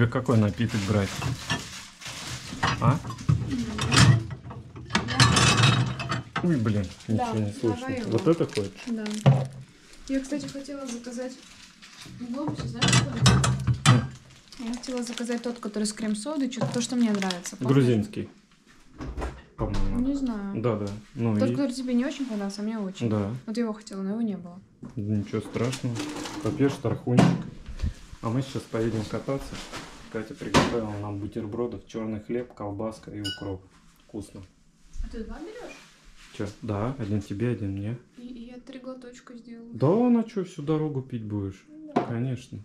Тебе какой напиток брать? А? Ой, блин, ничего Да, не слышно. Вот это хочешь? Да. Я, кстати, хотела заказать в глобусе, знаешь, что? Я хотела заказать тот, который с крем-содой, что-то то, что мне нравится. Помнишь? Грузинский. По-моему. Не знаю. Да, да. Ну Тот, и... который тебе не очень понравился, а мне очень. Да. Вот его хотела, но его не было. Ничего страшного. Попьешь тархунчик. А мы сейчас поедем кататься. Катя приготовила нам бутербродов, черный хлеб, колбаска и укроп. Вкусно. А ты два берешь? Че? Да, один тебе, один мне. И, и я три глоточка сделала. Да, на что, всю дорогу пить будешь? Конечно.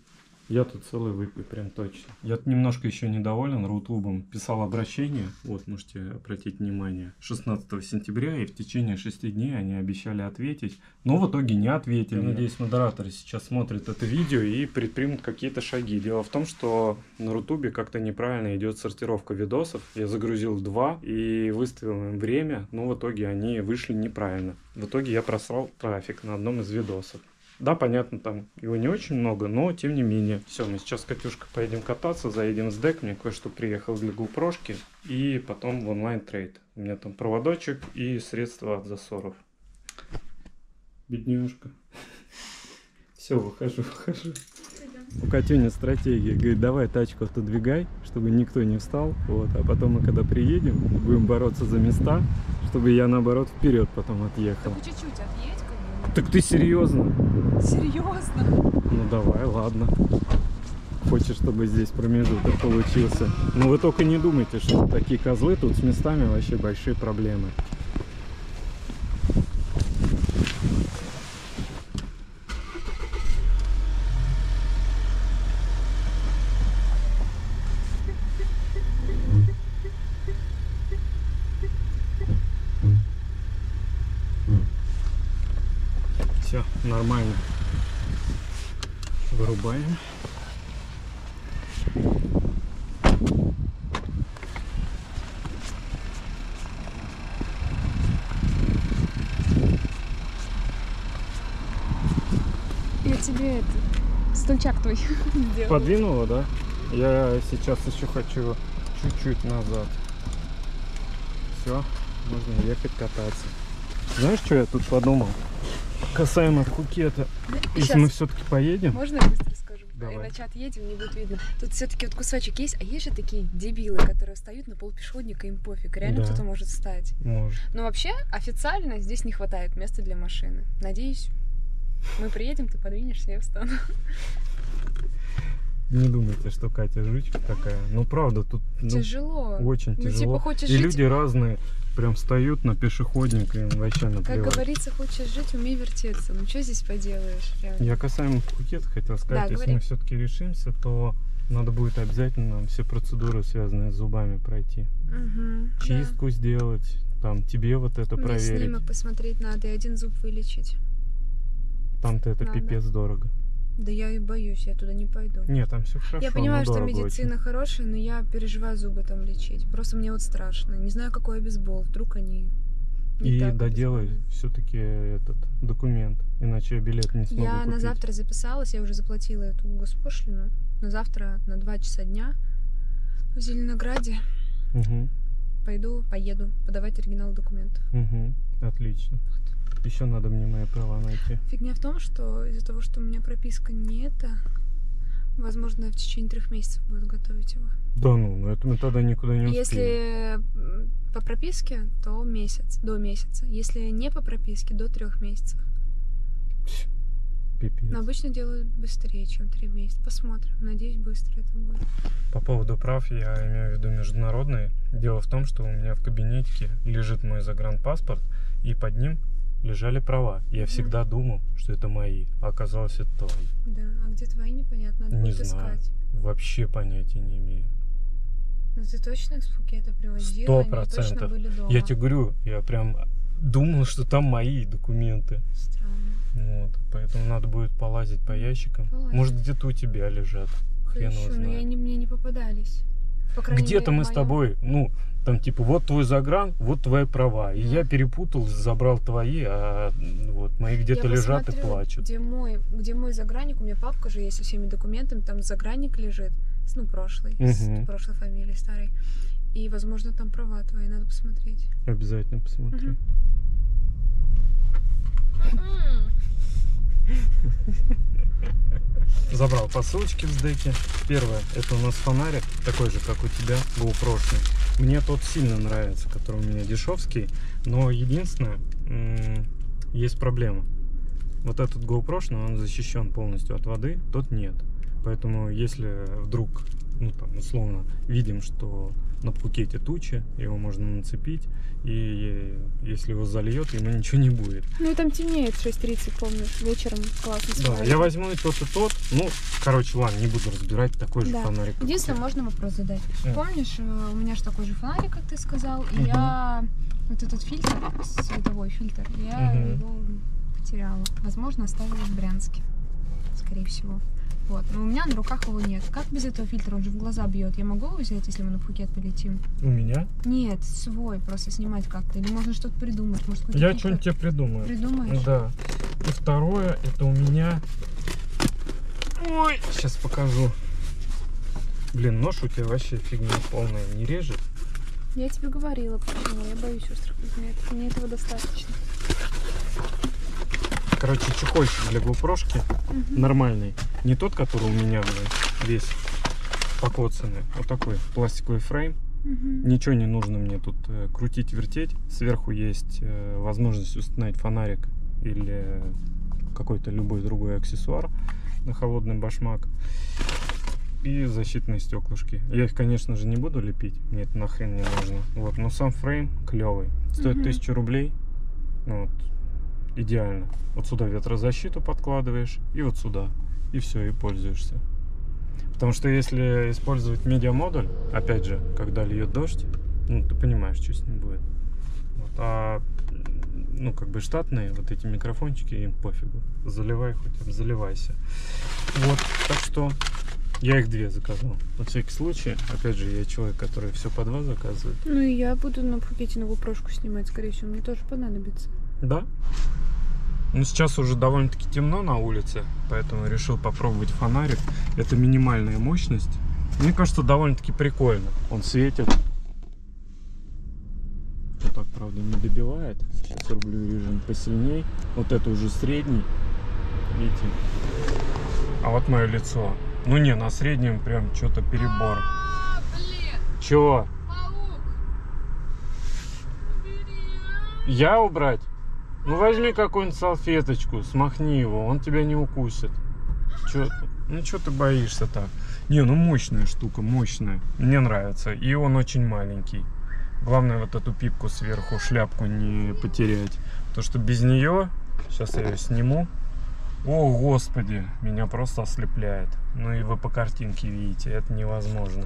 Я тут целый выпью, прям точно. Я немножко еще недоволен Рутубом. Писал обращение, вот, можете обратить внимание, 16 сентября, и в течение шести дней они обещали ответить, но в итоге не ответили. Я надеюсь, модераторы сейчас смотрят это видео и предпримут какие-то шаги. Дело в том, что на Рутубе как-то неправильно идет сортировка видосов. Я загрузил два и выставил им время, но в итоге они вышли неправильно. В итоге я просрал трафик на одном из видосов. Да, понятно, там его не очень много, но тем не менее. Все, мы сейчас с Катюшкой поедем кататься, заедем с дек, мне кое-что приехал для GoPro-шки, и потом в онлайн-трейд. У меня там проводочек и средства от засоров. Бедняжка. Все, выхожу, выхожу. У Катюни стратегия, говорит, давай тачку отодвигай, чтобы никто не встал, вот, а потом мы когда приедем, будем бороться за места, чтобы я наоборот вперед потом отъехал. Так чуть-чуть отъедь, Так ты серьезно? Серьезно? Ну давай, ладно. Хочешь, чтобы здесь промежуток получился. Но вы только не думайте, что такие козлы тут с местами вообще большие проблемы. Нормально. Вырубаем. Я тебе это, стульчак твой. Подвинула, да? Я сейчас еще хочу чуть-чуть назад. Все, можно ехать кататься. Знаешь, что я тут подумал? Касаемо Пхукета. Если Щас. мы все-таки поедем, Можно я быстро скажу? Давай. И на чат едем, не будет видно. Тут все-таки вот кусочек есть, а есть же такие дебилы, которые встают на пол пешеходника, им пофиг. Реально Да. кто-то может встать. может. Но вообще, официально здесь не хватает места для машины. Надеюсь, мы приедем, ты подвинешься, я встану. Не думайте, что Катя жучка такая. Ну правда, тут ну, Тяжело. очень Ну, тяжело. типа, хочешь И жить- люди разные прям встают на пешеходника, им вообще Как наплевать. говорится, хочешь жить, умей вертеться. Ну что здесь поделаешь? реально? Я касаемо Пхукета хотел сказать, Да, если говори. мы все-таки решимся, то надо будет обязательно нам все процедуры, связанные с зубами, пройти. Да. Чистку сделать, там тебе вот это Мне проверить. снимок посмотреть надо и один зуб вылечить. Там-то это Надо. пипец дорого. Да я и боюсь, я туда не пойду. Нет, там все хорошо. я понимаю, что медицина очень. хорошая, но я переживаю зубы там лечить. Просто мне вот страшно. Не знаю, какой обезбол. Вдруг они не И так доделай все-таки этот документ, иначе я билет не смогу Я на купить. завтра записалась, я уже заплатила эту госпошлину. На завтра на 2 часа дня в Зеленограде Мгм, пойду, поеду подавать оригинал документов. мгм, Отлично. Еще надо мне мои права найти. Фигня в том, что из-за того, что у меня прописка не это, возможно, в течение трех месяцев будет готовить его. Да ну, ну это мы тогда никуда не успеем. Если по прописке, то месяц, до месяца. Если не по прописке, до трех месяцев. Пипец. Но обычно делают быстрее, чем три месяца. Посмотрим. Надеюсь, быстро это будет. По поводу прав я имею в виду международные. Дело в том, что у меня в кабинетике лежит мой загранпаспорт, и под ним лежали права. Я Мгм. всегда думал, что это мои, а оказалось это твои. Да, а где твои непонятно, надо Не будет знаю. искать. Вообще понятия не имею. Но ты точно из Пхукета привозила? Сто процентов. Я тебе говорю, я прям думал, что там мои документы. Странно. Вот, поэтому надо будет полазить по ящикам. Полазь. Может, где-то у тебя лежат. Хрен его Хорошо, но я знает. не, мне не попадались. Где-то мы в с тобой, ну, там типа, вот твой загран, вот твои права. И я перепутал, забрал твои, а вот мои где-то лежат и посмотрю, плачут. Где мой, где мой загранник, у меня папка же есть со всеми документами, там загранник лежит ну, прошлой, Мгм. с прошлой фамилией старой. И, возможно, там права твои, надо посмотреть. Обязательно посмотри. Мгм. Забрал посылочки в сдеке. Первое, это у нас фонарик, такой же, как у тебя, GoPro. Мне тот сильно нравится, который у меня дешевский. Но единственное, есть проблема. Вот этот GoPro, он защищен полностью от воды, тот нет. Поэтому если вдруг, ну там условно, видим, что на Пхукете тучи, его можно нацепить, и если его зальет, ему ничего не будет. Ну и там темнеет в 6.30, помнишь, вечером классно Да, смотреть. я возьму и тот, и тот. Ну, короче, ладно, не буду разбирать такой же Да. фонарик. Единственное, можно вопрос задать. М. Помнишь, э, у меня же такой же фонарик, как ты сказал, и Мгм. я вот этот фильтр, световой фильтр, я Мгм. его потеряла. Возможно, оставила в Брянске, скорее всего. Вот. Но у меня на руках его нет. Как без этого фильтра? Он же в глаза бьет. Я могу его взять, если мы на Пхукет полетим? У меня? Нет, свой, просто снимать как-то. Или можно что-то придумать. Может, Я что-нибудь тебе придумаю. придумаешь? Да. И второе, это у меня... Ой, сейчас покажу. Блин, нож у тебя вообще фигня полная, не режет? Я тебе говорила, почему. Я боюсь острых предметов. Мне этого достаточно. Короче, чехольчик для GoPro Мгм. нормальный. Не тот, который у меня, блин, весь покоцанный. Вот такой пластиковый фрейм. Мгм. Ничего не нужно мне тут э, крутить, вертеть. Сверху есть э, возможность установить фонарик или какой-то любой другой аксессуар на холодный башмак. И защитные стеклышки. Я их, конечно же, не буду лепить. Мне это нахрен не нужно. Вот, но сам фрейм клевый. Стоит Мгм. 1000 рублей. Ну, вот, идеально. Вот сюда ветрозащиту подкладываешь и вот сюда. И все, и пользуешься. Потому что если использовать медиамодуль, опять же, когда льет дождь, ну, ты понимаешь, что с ним будет. Вот, а, ну, как бы штатные вот эти микрофончики, им пофигу. Заливай хоть заливайся. Вот, так что я их две заказал. На всякий случай, опять же, я человек, который все по два заказывает. Ну и я буду на Пхукете новую прошку снимать, скорее всего. Мне тоже понадобится. Да. Ну, сейчас уже довольно-таки темно на улице, поэтому решил попробовать фонарик. Это минимальная мощность. Мне кажется, довольно-таки прикольно. Он светит. Вот так, правда, не добивает. Сейчас рублю режим посильней. Вот это уже средний. Видите? А вот мое лицо. Ну не, на среднем прям что-то перебор. А, блин, Чего? паук! Я убрать? Ну возьми какую-нибудь салфеточку, смахни его, он тебя не укусит. Ты? Ну что ты боишься так? Не, ну мощная штука, мощная. Мне нравится. И он очень маленький. Главное вот эту пипку сверху, шляпку не потерять. То что без нее, сейчас я ее сниму. О, господи, меня просто ослепляет. Ну и вы по картинке видите, это невозможно.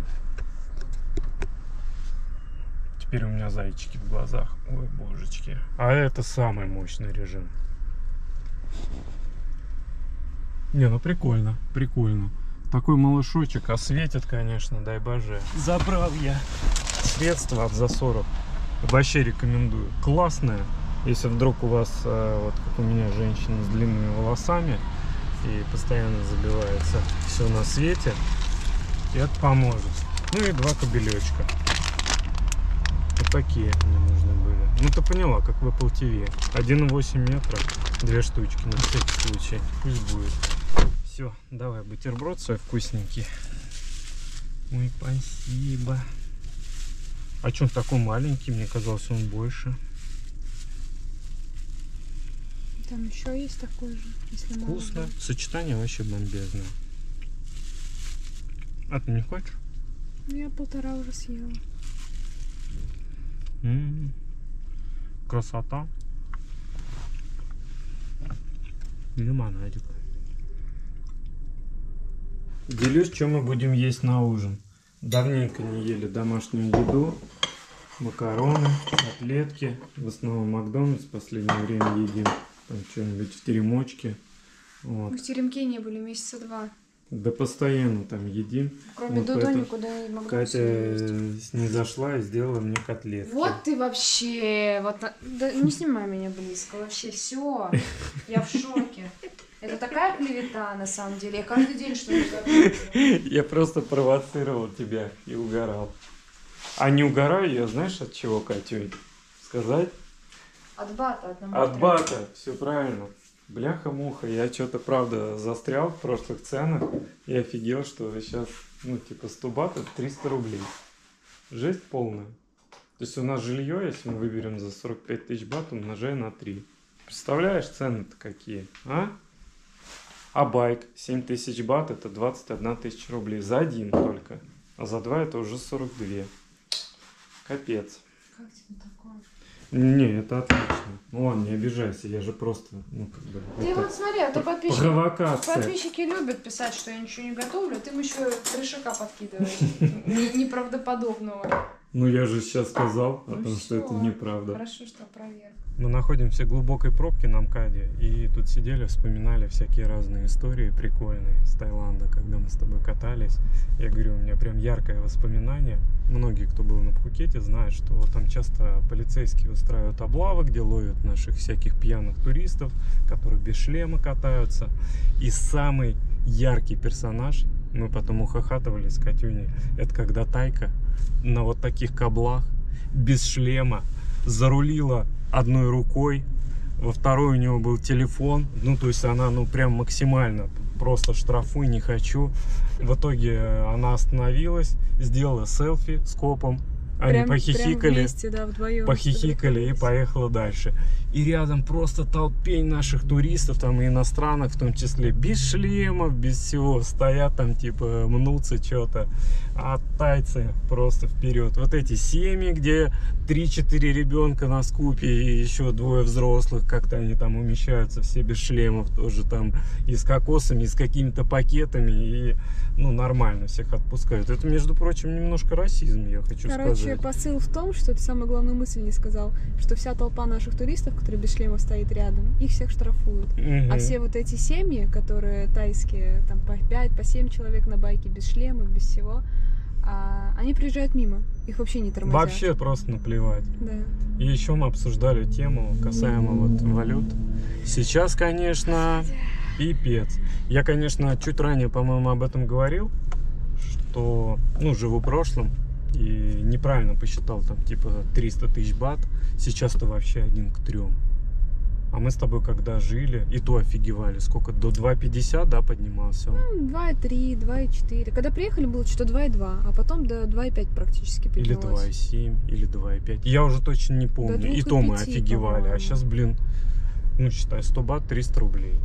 Теперь у меня зайчики в глазах. Ой, божечки. А это самый мощный режим. Не, ну прикольно, прикольно. Такой малышочек, а светит, конечно, дай боже. Забрал я средства от засоров. Вообще рекомендую. Классное. Если вдруг у вас, э, вот как у меня, женщина с длинными волосами и постоянно забивается все на свете, это поможет. Ну и два кабелечка. Такие мне нужны были. Ну ты поняла, как в Apple TV. 1,8 метра, две штучки на всякий случай. Пусть будет. Все, давай бутерброд свой вкусненький. Ой, спасибо. А что он такой маленький? Мне казалось, он больше. Там еще есть такой же, если мало Вкусно. будет. Сочетание вообще бомбезное. А ты не хочешь? Ну, Я полтора уже съела. М, Красота. Лимонадик. Делюсь, что мы будем есть на ужин. Давненько не ели домашнюю еду. Макароны, котлетки. В основном Макдональдс в последнее время едим. Там что-нибудь в теремочке. Вот. Мы в теремке не были месяца два. Да постоянно там едим. Кроме Вот Дудо никуда не могла Катя не зашла и сделала мне котлетки. Вот ты вообще, вот, да, не снимай меня близко, вообще все, я в шоке. Это такая клевета, на самом деле. Я каждый день что-нибудь готовлю. Я просто провоцировал тебя и угорал. А не угораю я, знаешь, от чего, Катюнь? Сказать? От бата. От бата, все правильно. Бляха-муха, я что-то, правда, застрял в прошлых ценах и офигел, что сейчас, ну, типа, 100 бат это 300 рублей. Жесть полная. То есть у нас жилье, если мы выберем за 45 тысяч бат, умножая на 3. Представляешь, цены-то какие, а? А байк 7 тысяч бат это 21 тысяча рублей за один только. А за два это уже 42. Капец. Как тебе такое? Не, это отлично. Ну ладно, не обижайся, я же просто, ну как бы... Ты вот смотри, а то подписчики, провокация. подписчики любят писать, что я ничего не готовлю, а ты им еще трешака подкидываешь. Не- Неправдоподобного. Ну я же сейчас сказал о Ну том, что это неправда. Хорошо, что проверь. Мы находимся в глубокой пробке на МКАДе, и тут сидели, вспоминали всякие разные истории прикольные с Таиланда, когда мы с тобой катались. Я говорю, у меня прям яркое воспоминание. Многие, кто был на Пхукете, знают, что там часто полицейские устраивают облавы, где ловят наших всяких пьяных туристов, которые без шлема катаются. И самый яркий персонаж, мы потом ухахатывали с Катюней, это когда Тайка на вот таких каблах, без шлема, зарулила одной рукой, во второй у него был телефон, ну то есть она ну прям максимально просто штрафуй, не хочу. В итоге э, она остановилась, сделала селфи с копом, они Прям- прям похихикали, вместе, да, вдвоем. похихикали и поехала дальше. И рядом просто толпень наших туристов, там и иностранных, в том числе, без шлемов, без всего, стоят там, типа, мнутся что-то. А тайцы просто вперед. Вот эти семьи, где 3-4 ребенка на скупе и еще двое взрослых, как-то они там умещаются, все без шлемов, тоже там и с кокосами, и с какими-то пакетами, и, ну, нормально всех отпускают. Это, между прочим, немножко расизм, я хочу Короче, сказать. посыл в том, что ты самую главную мысль не сказал, что вся толпа наших туристов, которые без шлема стоит рядом, их всех штрафуют. А Мгм. все вот эти семьи, которые тайские, там по 5, по 7 человек на байке без шлема, без всего, а, они приезжают мимо, их вообще не тормозят. Вообще просто наплевать. Да. И еще мы обсуждали тему касаемо вот валют. Сейчас, конечно, пипец. Я, конечно, чуть ранее, по-моему, об этом говорил, что, ну, живу прошлым и неправильно посчитал там типа 300 тысяч бат. Сейчас-то вообще один к трем. А мы с тобой когда жили, и то офигевали, сколько, до 2,50, да, поднимался он? Ну, 2,3, 2,4. Когда приехали, было что-то 2,2, а потом до 2,5 практически Или поднялось. 2,7, или 2,5. Я уже точно не помню. И то мы офигевали. А сейчас, блин, ну считай, 100 бат 300 рублей.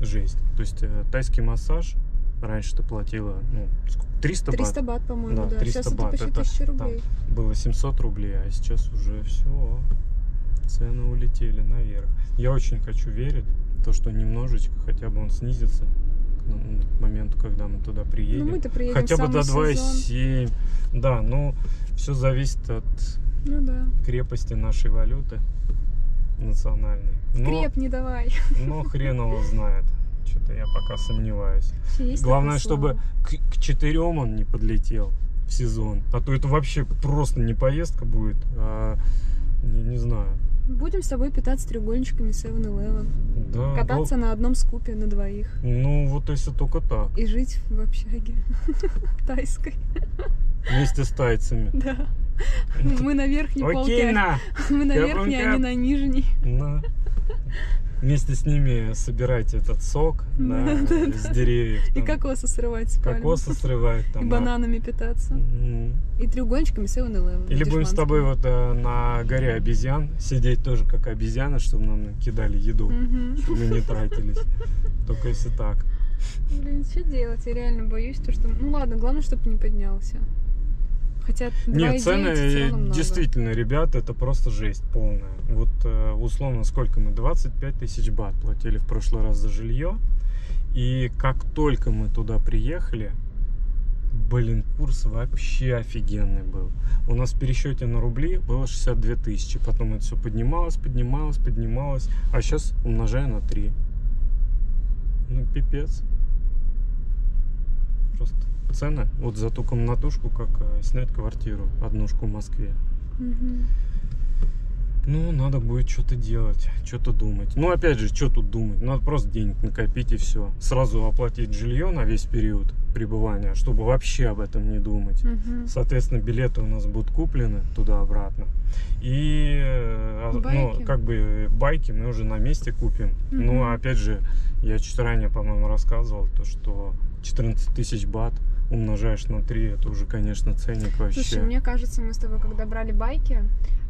Жесть. То есть э, тайский массаж раньше ты платила, ну, сколько? 300, 300 бат. бат, по-моему, Да, да. 300 Сейчас это бат, почти это 1000 там рублей. Было 700 рублей, а сейчас уже все. Цены улетели наверх. Я очень хочу верить, то, что немножечко хотя бы он снизится к ну, моменту, когда мы туда приедем. Ну, мы-то приедем хотя бы до самый сезон. 2,7. Да, ну, все зависит от Ну да. крепости нашей валюты национальной. Но, Креп не давай. но хрен его знает. Что-то я пока сомневаюсь. Есть Главное, чтобы к, к четырем он не подлетел в сезон. А то это вообще просто не поездка будет, а не, не знаю. Будем с тобой питаться треугольничками 7-Eleven. Да, Кататься на одном скупе на двоих. ну, вот если только так. И жить в общаге тайской. Вместе с тайцами. Да. Мы на верхней полке. на! Мы на верхней, помню. они на нижней. на. Вместе с ними собирайте этот сок да, Да, да, с да. деревьев. И там. кокосы срывать с пальм. Кокосы срывают там. И а. бананами питаться. И треугольничками 7-Eleven. Или будем с тобой вот э, на горе обезьян сидеть тоже как обезьяны, чтобы нам кидали еду, чтобы мы не тратились. Только если так. Блин, что делать? Я реально боюсь, то, что... Ну ладно, главное, чтобы не поднялся. Хотя 2,9 Нет, цены много. действительно, ребята, это просто жесть полная. Вот э, условно, сколько мы? 25 тысяч бат платили в прошлый раз за жилье. И как только мы туда приехали, блин, курс вообще офигенный был. У нас в пересчете на рубли было 62 тысячи. Потом это все поднималось, поднималось, поднималось. А сейчас умножая на 3. Ну, пипец. Просто цены вот за ту комнатушку, как э, снять квартиру, однушку в Москве. Ну, надо будет что-то делать, что-то думать. Ну, опять же, что тут думать? Надо просто денег накопить и все. Сразу оплатить жилье на весь период пребывания, чтобы вообще об этом не думать. Мгм. Соответственно, билеты у нас будут куплены туда-обратно. И, э, а, Байки. ну, как бы байки мы уже на месте купим. Мгм. Ну, опять же, я чуть ранее, по-моему, рассказывал, то, что 14 тысяч бат умножаешь на 3, это уже, конечно, ценник вообще. Слушай, мне кажется, мы с тобой, когда брали байки,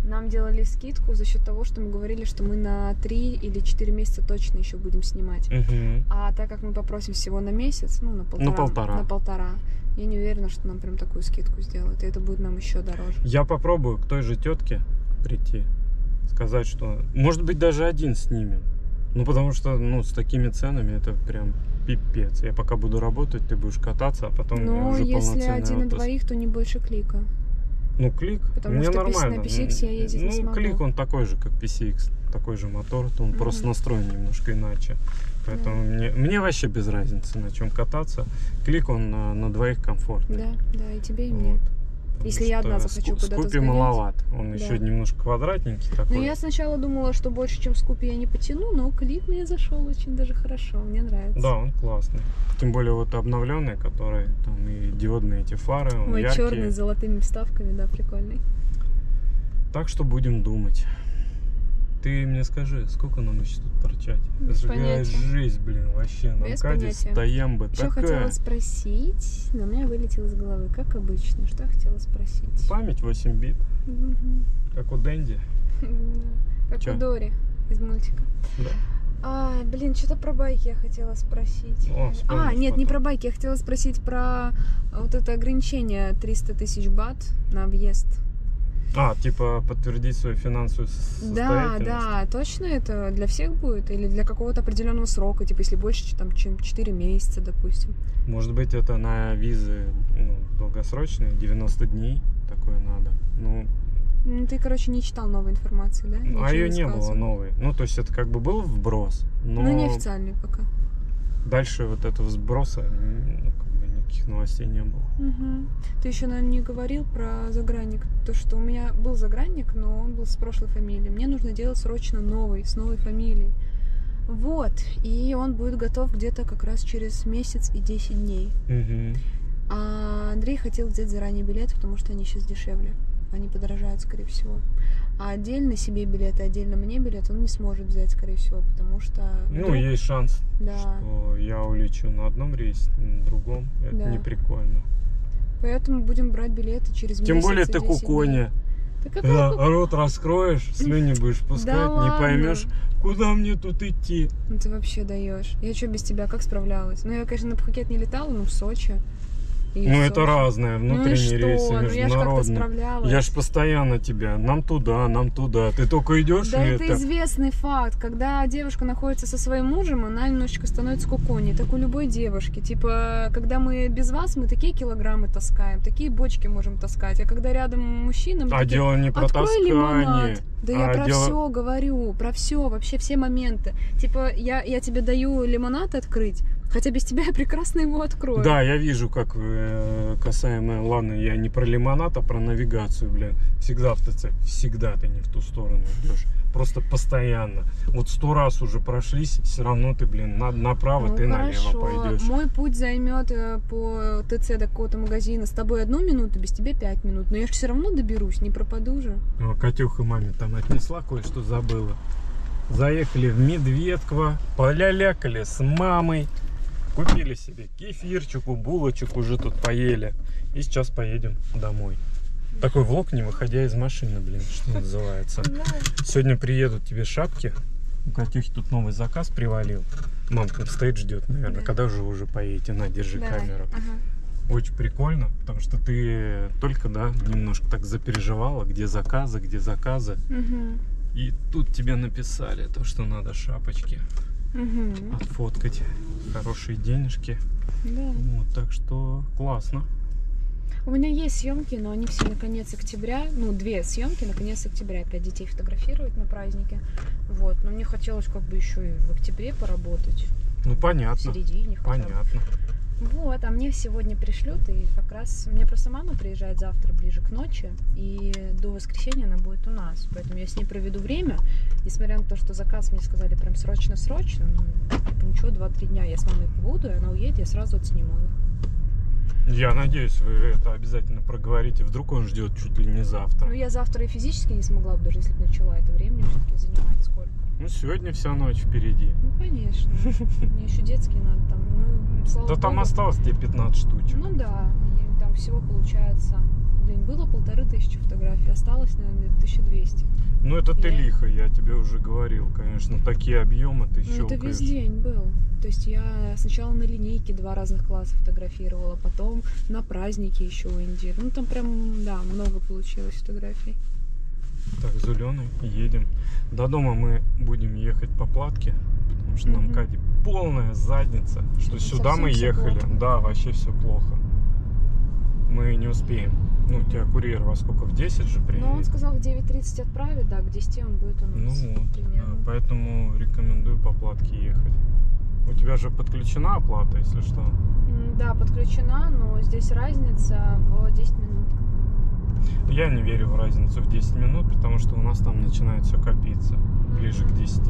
нам делали скидку за счет того, что мы говорили, что мы на 3 или 4 месяца точно еще будем снимать. Мгм. А так как мы попросим всего на месяц, ну, на полтора, полтора. на полтора, я не уверена, что нам прям такую скидку сделают, и это будет нам еще дороже. Я попробую к той же тетке прийти, сказать, что, может быть, даже один снимем. Ну, потому что, ну, с такими ценами это прям пипец. Я пока буду работать, ты будешь кататься, а потом Но уже если один на двоих, то не больше клика. Ну, клик, Потому мне что нормально. на PCX я ездить не ну, смогу. клик, он такой же, как PCX, такой же мотор, то он Мгм. просто настроен немножко иначе. Поэтому мне, мне вообще без разницы, на чем кататься. Клик, он на, на двоих комфортный. Да, да, и тебе, и мне. Вот. Потому Если я одна захочу куда-то Скупи сгонять. маловат. Он Да. еще немножко квадратненький такой. Ну, я сначала думала, что больше, чем Скупи я не потяну, но клик мне зашел очень даже хорошо, мне нравится. Да, он классный. Тем более вот обновленный, который там и диодные эти фары, он Мой яркий. черный с золотыми вставками, да, прикольный. Так что будем думать. Ты мне скажи, сколько нам еще тут торчать? Без жизнь, блин, вообще. На Без МКАДе понятия. стоям бы Еще такая. хотела спросить, но у меня вылетело из головы, как обычно. Что я хотела спросить? Память 8 бит, Мгм. как у Дэнди. Как Чё? у Дори из мультика. Да. А, блин, что-то про байки я хотела спросить. О, а, нет, не потом. про байки, я хотела спросить про вот это ограничение 300 тысяч бат на въезд. А, типа подтвердить свою финансовую с- Да, состоятельность? да, точно это для всех будет? Или для какого-то определенного срока, типа если больше, там, чем 4 месяца, допустим? Может быть, это на визы ну, долгосрочные, 90 дней такое надо. Ну, Ну, ты, короче, не читал новой информации, да? а Ничего ее не было сказано. новой. Ну, то есть это как бы был вброс, но Ну, неофициальный пока. Дальше вот этого сброса ну, как бы никаких новостей не было. Мгм. Ты еще, наверное, не говорил про загранник. То, что у меня был загранник, но он был с прошлой фамилией. Мне нужно делать срочно новый, с новой фамилией. Вот. И он будет готов где-то как раз через месяц и 10 дней. Мгм. А Андрей хотел взять заранее билеты, потому что они сейчас дешевле. Они подорожают, скорее всего. А отдельно себе билеты, отдельно мне билет он не сможет взять, скорее всего, потому что... Ну, вдруг- есть шанс, Да. что я улечу на одном рейсе, на другом. Это Да. не прикольно. Поэтому будем брать билеты через месяц Тем более ты 10 дней. куконя. Да Да, рот раскроешь, слюни будешь пускать, не ладно. поймешь, куда мне тут идти. Ну ты вообще даешь. Я что без тебя как справлялась? Ну я, конечно, на Пхукет не летала, но в Сочи. И ну, это разное, Ну внутренние рейсы, Ну я как-то международные. справлялась. Я ж постоянно тебя, нам туда, нам туда. Ты только идешь Да это, это. известный факт. Когда девушка находится со своим мужем, она немножечко становится куконей. Так у любой девушки. Типа, когда мы без вас, мы такие килограммы таскаем, такие бочки можем таскать. А когда рядом мужчина, мы А такие, дело не про таскание. лимонад. Да я а про дело- все говорю, про все, вообще все моменты. Типа, я, я тебе даю лимонад открыть, хотя без тебя я прекрасно его открою. Да, я вижу, как э, касаемо, ладно, я не про лимонад, а про навигацию, блин. Всегда в ТЦ, всегда ты не в ту сторону идешь. Просто постоянно. Вот сто раз уже прошлись, все равно ты, блин, на- направо, Ну, ты хорошо. налево пойдешь. Мой путь займет э, по ТЦ до какого-то магазина с тобой одну минуту, без тебя пять минут. Но я же все равно доберусь, не пропаду же. О, Катюха маме там отнесла кое-что, забыла. Заехали в Медведково, полялякали с мамой. Купили себе кефирчику, булочек уже тут поели. И сейчас поедем домой. Такой влог, не выходя из машины, блин, что называется. Сегодня приедут тебе шапки. У Катюхи тут новый заказ привалил. Мам там стоит, ждет, наверное. Да. Когда же вы уже поедете? На, держи Давай. камеру. Ага. Очень прикольно, потому что ты только, да, немножко так запереживала, где заказы, где заказы. Мгм. И тут тебе написали то, что надо шапочки Мгм. отфоткать. Хорошие денежки. Да. Вот, так что классно. У меня есть съемки, но они все на конец октября. Ну, две съемки на конец октября. Опять детей фотографировать на празднике. Вот. Но мне хотелось как бы еще и в октябре поработать. Ну В понятно. середине хотя бы. Понятно. Вот, а мне сегодня пришлют, и как раз... Мне просто мама приезжает завтра ближе к ночи, и до воскресенья она будет у нас. Поэтому я с ней проведу время. Несмотря на то, что заказ мне сказали прям срочно-срочно, ну, типа ничего, 2-3 дня я с мамой побуду, и она уедет, я сразу отсниму их. Я надеюсь, вы это обязательно проговорите. Вдруг он ждет чуть ли не завтра. Ну, я завтра и физически не смогла бы, даже если бы начала это время, все-таки занимает сколько. Ну, сегодня вся ночь впереди. Ну, конечно. Мне еще детские надо там. Ну, слава Да там богу. осталось тебе 15 штучек. Ну да, и там всего получается. Блин, было полторы тысячи фотографий, осталось, наверное, где-то 1200. Ну, это ты Я- лихо, я тебе уже говорил, конечно. Такие объемы ты Ну, это весь день был. То есть я сначала на линейке два разных класса фотографировала, потом на празднике еще у Индии. Ну, там прям, да, много получилось фотографий. Так, зеленый, едем. До дома мы будем ехать по платке, потому что на Мгм. МКАДе полная задница, что сюда Совсем мы ехали. плохо. Да, вообще все плохо. Мы не успеем. Ну, у тебя курьер во сколько? В 10 же приедет? Но он сказал в 9.30 отправить, да, к 10 он будет у Ну нас. вот, примерно. да, поэтому рекомендую по платке ехать. У тебя же подключена оплата, если что. Да, подключена, но здесь разница в 10 минут. Я не верю в разницу в 10 минут, потому что у нас там начинает все копиться ближе к 10.